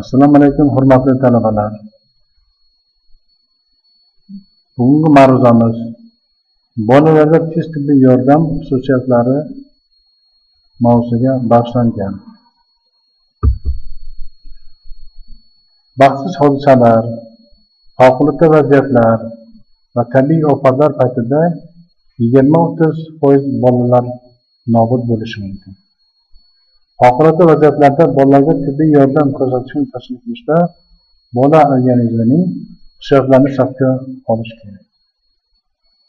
assalomu alaykum hurmatli talabalar. Bugungi ma'ruzamiz bolalarda tez tibbiy yordam xususiyatlari mavzusiga bag'ishlangan. Baxtsiz hodisalar favqulodda vaziyatlar va tabiiy ofatlar paytida yigirma o'ttiz foiz bolalar nobud bo'lishi mumkin. Favqulodda vaziyatlarda bolalarga tibbiy yordam ko'rsatishni tashkil qilishda bola organizmining xususiyatlarini hisobga olish kerak.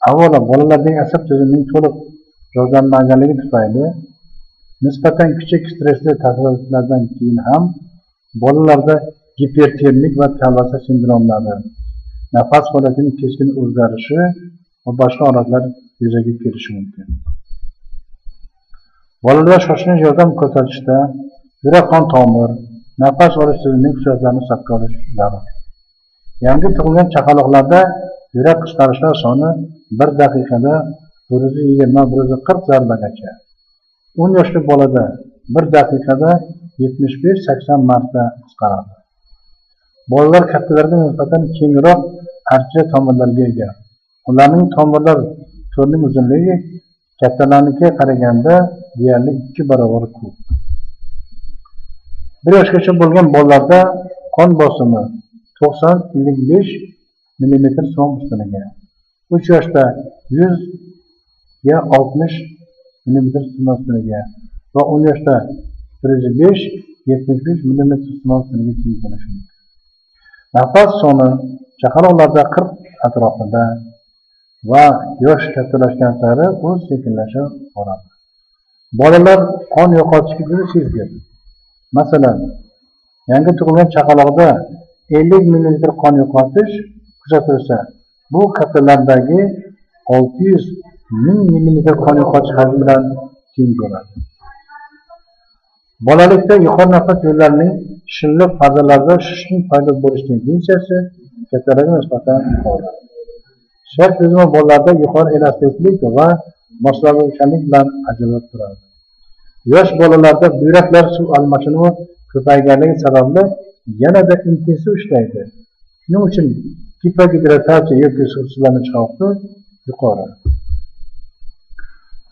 Avvalo bolalarning asab tizimining to'liq rivojlanmaganligi tufayli nisbatan kichik stressli taassurotlardan keyin ham bolalarda gipertermik va talvasa sindromlari nafas holatining keskin o'zgarishi va boshqa holatlar yuzaga kelishi mumkin. Bolalar shoshilinch yordam ko'rsatishda yurak qon tomir nafas olish tizimining xususiyatlarini hisobga olish zarur. Yangi tug'ilgan chaqaloqlarda yurak qisqarishlar soni bir daqiqada bir yuz yigirma bir yuz qirq zarbagacha o'n yoshli bolada bir daqiqada yetmish besh sakson marta qisqaradi. Bolalar kattalarga nisbatan kengroq archa tomirlarga ega. Ularning tomirlar to'rining uzunligi kattalarnikiga qaraganda deyarli ikki barobar ko'p bir yoshgacha bo'lgan bolalarda qon bosimi to'qson ellik besh millimetr so'm ustuniga uch yoshda yuzga oltmish millimetr sima ustuniga va o'n yoshda bir yuz besh yetmish besh millimetr sima ustuniga teng mumkin nafas soni chaqaloqlarda qirq atrofida va yosh kattalashgan sari u sekinlasha boradi. Bolalar qon yo'qotishga juda sezgir masalan yangi tug'ilgan chaqaloqda ellik millilitr qon yo'qotish kuzatilsa bu kattalardagi olti yuz ming millilitr qon yo'qotish hajmi bilan teng bo'ladi. Bolalikda yuqori nafas yo'llarining shilliq fazalarida shishning paydo bo'lishining tendensiyasi kattalarga nisbatan yuqori shart tizimi bolalarda yuqori elastiklik va moslavchanlik bilan ajralib turadi. Yosh bolalarda buyraklar suv almashinuvi ko'payganligi sababli yanada intensiv ishlaydi. Shuning uchun gipogidratatsiya yoki suvsizlanish xavfi yuqori.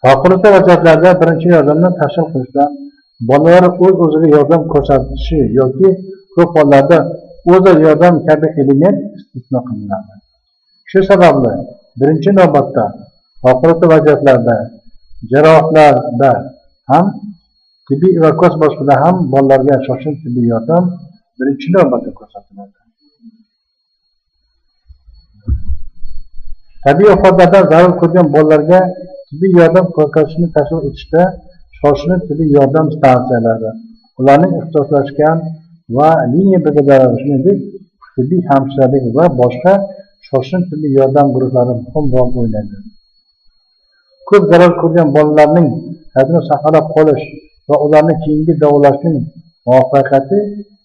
Favqulodda vaziyatlarda birinchi yordamni tashkil qilishda bolalar o'z o'ziga yordam ko'rsatishi yoki ko'p hollarda o'zaro yordam kabi element istisno qilinadi. Shu sababli birinchi navbatda favqulodda vaziyatlarda jarohatlarda ham tibbiy evakuatsiya boshqada ham bolalarga shoshilinch tibbiy yordam birinchi navbatda ko'rsatiladi. Tabiiy ofatlardan zarar ko'rgan bolalarga tibbiy yordam ko'rsatishni tashkil etishda shoshilinch tibbiy yordam stansiyalari ularning ixtisoslashgan va liniya brigadalari shuningdek tibbiy hamshiralik va boshqa shoshin turli yordam guruhlari muhim rol o'ynaydi ko'p zarar ko'rgan bolalarning hayotini saqlab qolish va ularni keyingi davolashning muvaffaqiyati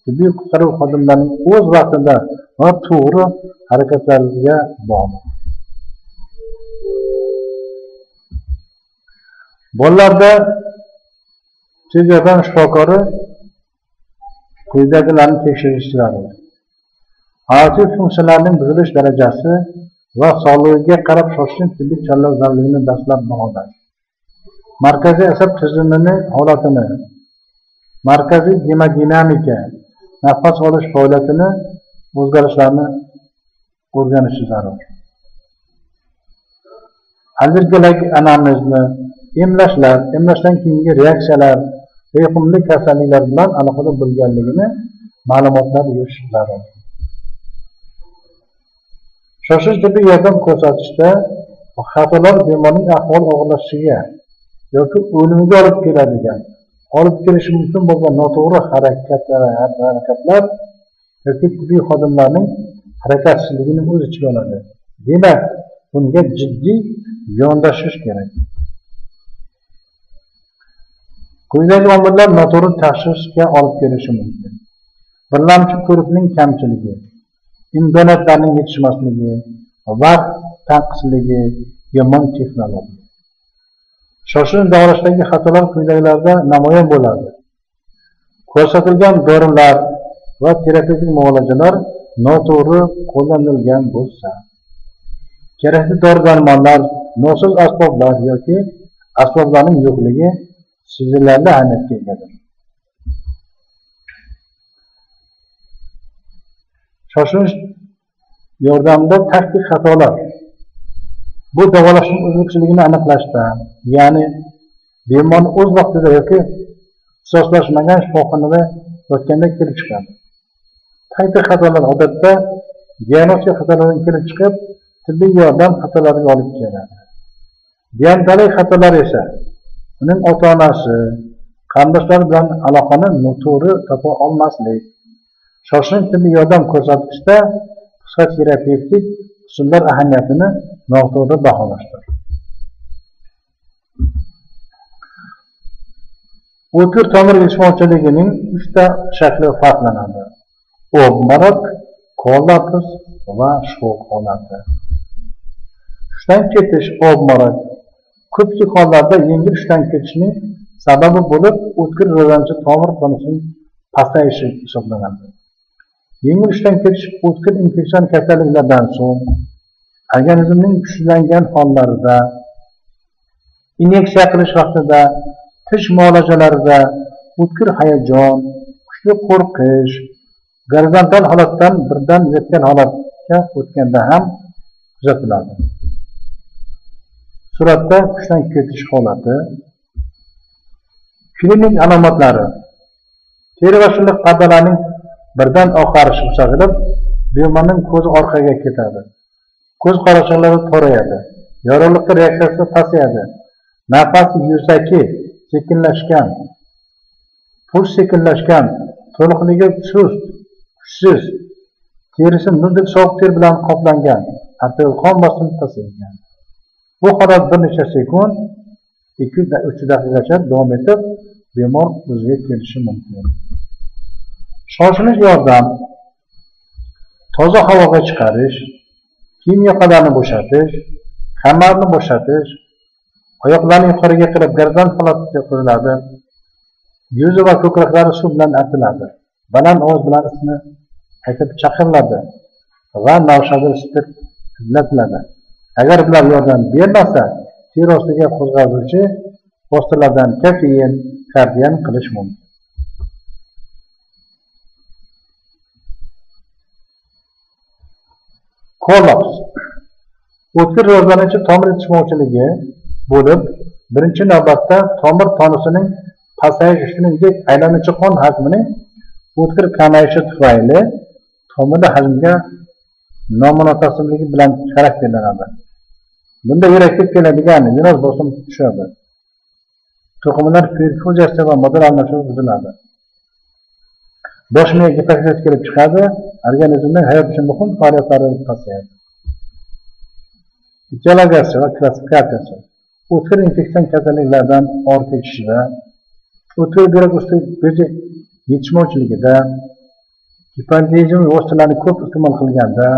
tibbiy qutqaruv xodimlarining o'z vaqtida va to'g'ri harakatlariga bog'liq. Bolalarda tez yordam shifokori quyidagilarni tekshirishi zarur hayotiy funksiyalarning buzilish darajasi va sog'lig'iga qarab shoshilinch tibbiy choralov zarurligini dastlab baholash markaziy asab tizimini holatini markaziy gemodinamika nafas olish faoliyatini o'zgarishlarini o'rganishi zarur. Allergiyalik anamnezni emlashlar emlashdan keyingi reaksiyalar va kasalliklar bilan aloqada bo'lganligini ma'lumotlar yurish zarur. Shoshish tibbiy yordam ko'rsatishda xatolar bemorning ahvoli og'irlashishiga yoki o'limiga olib keladigan olib kelishi mumkin bo'lgan noto'g'ri harakatlar harakatlar yoki tibbiy xodimlarning harakatsizligini o'z ichiga oladi demak bunga jiddiy yondashish kerak. Quyidagi omillar noto'g'ri tashxisga olib kelishi mumkin. Birlamchi ko'rikning kamchiligi imkoniyatlarning yetishmasligi vaqt tanqisligi yomon texnologiya shoshilinch davolashdagi xatolar quyidagilarda namoyon bo'ladi. Ko'rsatilgan dorilar va terapevtik muolajalar noto'g'ri qo'llanilgan bo'lsa kerakli dori darmonlar nosoz asboblar yoki asboblarning yo'qligi sezilarli ahamiyatga egadir shoshilinch yordamida taktik xatolar. Bu davolashning uzluksizligini aniqlashda ya'ni bemorni o'z vaqtida yoki ixtisoslashmagan shifoxonada yotganda kelib chiqadi. Taktik xatolar odatda diagnostika xatolardan kelib chiqib tibbiy yordam xatolariga olib keladi. Deontologik xatolar esa uning ota onasi qarindoshlari bilan aloqani noto'g'ri topa olmaslik shoshilinch tibbiy yordam ko'rsatishda qisqa terapevtik usullar ahamiyatini noto'g'ri baholashdir. O'tkir tomir yetishmovchiligining uchta shakli farqlanadi. Obmorok kollaps va shok holati. Hushdan ketish obmorok ko'pchilik hollarda yengil hushdan ketishning sababi bo'lib o'tkir rivojlanuvchi tomir tonusining pasayishi hisoblanadi. Yengil ishdan ketish o'tkir infeksion kasalliklardan so'ng organizmning kuchlangan hollarida inyeksiya qilish vaqtida tish muolajalarida o'tkir hayajon kuchli qo'rqish gorizontal holatdan birdan vertikal holatga o'tganda ham kuzatiladi. Suratda hushdan ketish holati klinik alomatlari teri va shilliq pardalarning birdan oqarishi kuzatilib bemorning ko'zi orqaga ketadi. Ko'z qorachig'lari torayadi yorug'likka reaksiyasi pasayadi. Nafasi yuzaki sekinlashgan puls sekinlashgan to'liqligi sust kuchsiz terisi muzdek sovuq ter bilan qoplangan arterial qon bosimi pasaygan. Bu holat bir necha sekund ikki uch daqiqacha davom etib bemor o'ziga kelishi mumkin. Shoshilinch yordam toza havoga chiqarish kiyim yoqalarni bo'shatish kamarni bo'shatish oyoqlarni yuqoriga qilib garzand holatga qo'yiladi. Yuzi va ko'kraklari suv bilan artiladi. Baland ovoz bilan ismini aytib chaqiriladi va navshada izlatiladi agar bular yordam bermasa ter ostiga qo'zg'aluvchi vositalardan kofein kardian qilish mumkin. Kollaps o'tkir rivojlanuvchi tomir yetishmovchiligi bo'lib birinchi navbatda tomir tonusining pasayishi shuningdek aylanuvchi qon hajmining o'tkir kamayishi tufayli tomirda hajmga nomunosabligi bilan xarakterlanadi bunda yurakka keladigan venoz bosim tushadi. To'qimalar perfuziyasi va model almashuvi buziladi. Bosh miyaga gipokrizasi kelib chiqadi. Organizmning hayot uchun muhim faoliyatlarini pasayadi. Ideologiyasi va klassifikatsiyasi o'tkir infeksion kasalliklardan og'ir kechishida o'tkir yurak usti bezi yetishmovchiligida gipotizm vositalarini ko'p iste'mol qilganda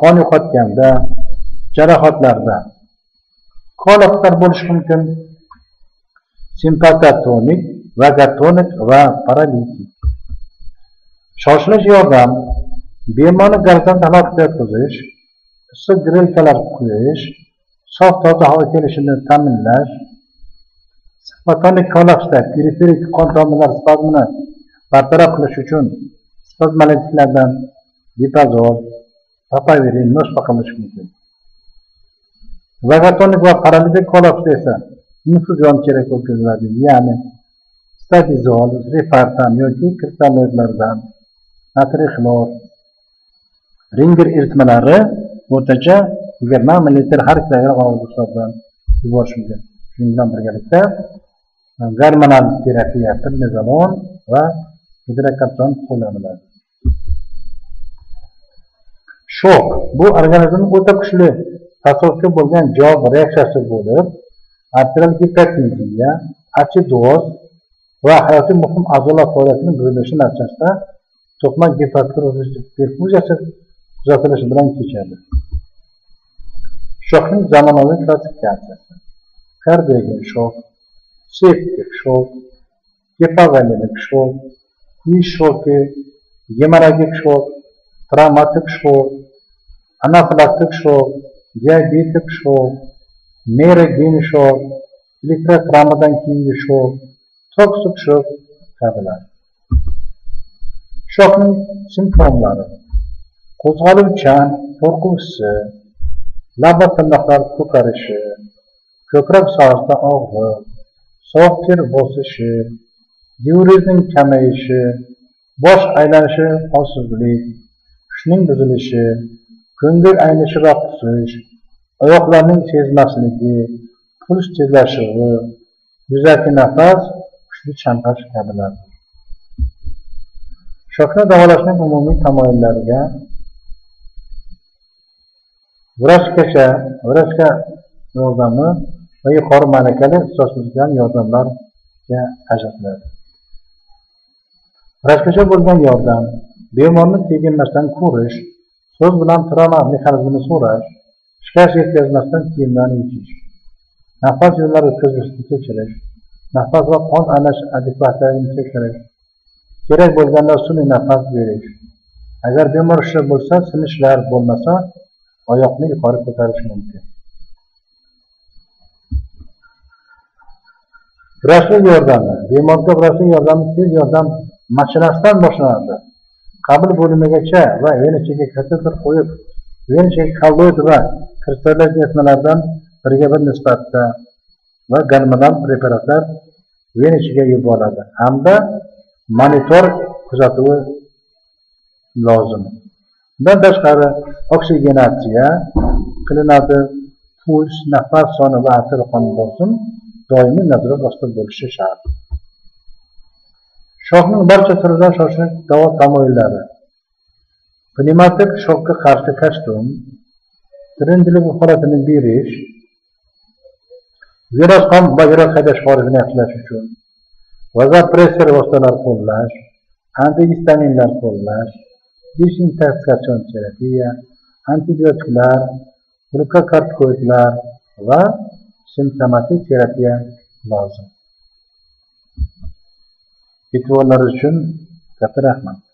qon yo'qotganda jarohatlarda kollapslar bo'lishi mumkin. Simpatatonik vagatonik va paralitik shoshilish yordam bemorni gazdan holatga yotqizish issiq grelkalar quyish sof toza havo kelishini ta'minlash sifatonik kollapsda periferik qon tomirlar spazmini bartaraf qilish uchun spazmolitiklardan dipazol papaverin noshqa qilish mumkin. Vagatonik va paralitik kollapsda esa infuzion kerak o'tkaziladi ya'ni statizol rifartan yoki kristalloidlardan natriy xlor ringer eritmalari o'rtacha yigirma millilitr har kilogramm og'iz hisobidan yuborish mumkin shuning bilan birgalikda e, gormonal terapiya prednizolon va gidrokapson qo'llaniladi. Shok bu organizmni o'ta kuchli tasodifga bo'lgan javob reaksiyasi bo'lib arterial gipertenziya achidoz va hayotiy muhim a'zolar faoliyatini buzilishi natijasida to'qma giperfuziyasi kuzatilishi bilan kechadi shokning zamonaviy klassifikatsiyasi kardiogin shok septik shok gipogalinik shok kuyish shoki gemorragik shok travmatik shok anafilaktik shok diabetik shok neyrogen shok elektrotravmadan keyingi shok toksik shok kabilar shokning simptomlari. Qo'zg'aluvchan qo'rquvsi, hissi lab va tirnoqlar ko'karishi ko'krak sohasida og'riq sovuq ter bosishi diurezning kamayishi bosh aylanishi holsizlik hushning buzilishi ko'ngil aynishroq tusish oyoqlarning sezmasligi puls tezlashuvi yuzaki nafas kuchli chanqash kabilar. Shokni davolashning umumiy tamoyillariga vrachgacha vrachga yordami va yuqori malakali ixtisoslashgan yordamlarga ajratiladi. Vrachgacha bo'lgan yordam bemorni teginmasdan ko'rish so'z bilan travma mexanizmini so'rash shikast yetkazmasdan kiyimlarni yechish nafas yo'llari o'tkazgichni tekshirish nafas va qon aylash adekvatligini tekshirish kerak bo'lganda sun'iy nafas berish. Agar bemor hushyor bo'lsa sinishlar bo'lmasa oyoqni yuqori ko'tarish mumkin. Vrachlik yordami. Bemorga vrachlik yordami tez yordam mashinasidan boshlanadi. Qabul bo'limigacha va vena ichiga kateter qo'yib vena ichiga kolloid va kristallasiyasiyalardan birga bir nisbatda va gormonal preparatlar vena ichiga yuboriladi. Hamda monitor kuzatuvi lozim. Bundan tashqari oksigenatsiya qilinadi puls nafas soni va atir qon bosim doimiy nazorat ostida bo'lishi shart. Shokning barcha turidan shoshilinch davo tamoyillari. Pnevmatik shokka qarshi kostyum tirinchilik holatini berish virus qon va virus haydash faoliyatini yaxshilash uchun vazopressor vositalar qo'llash antigistaminlar qo'llash dezintoksikasion terapiya antibiotiklar glukokortikoidlar va simptomatik terapiya lozim. E'tiborlaringiz uchun katta rahmat.